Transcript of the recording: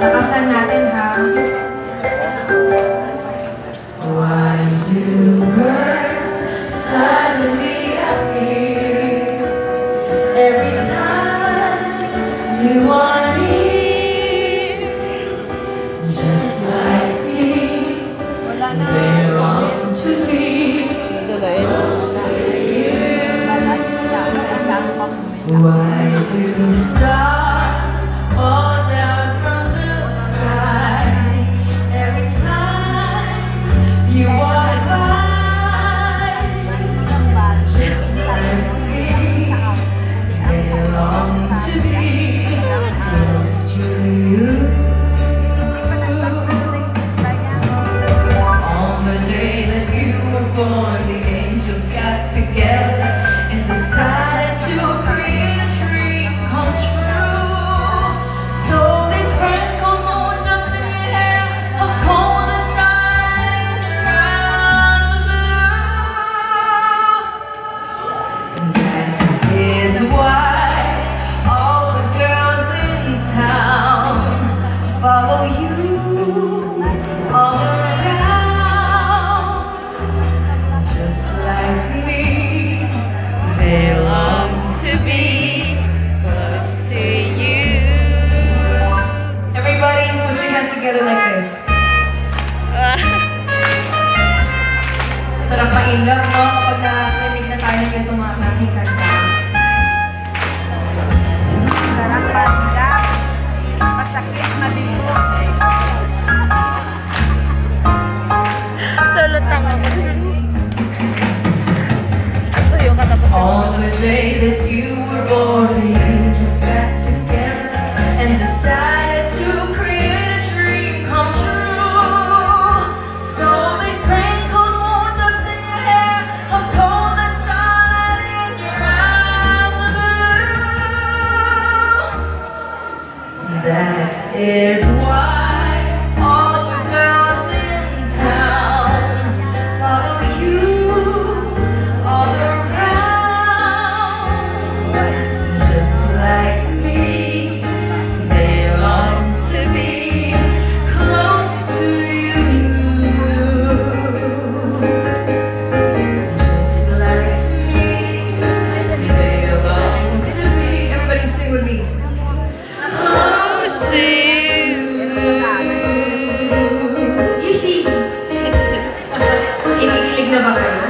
Lakasan natin ha. Why do birds suddenly appear every time you are in love, no? Kapag nakarinig na tayo ng itong mga klaseng kanta. Sarap lang. Masakit, mabigo. Tulutang ako. Ang tuyo ka tapos. On the day that you were born, is പറയുന്നത്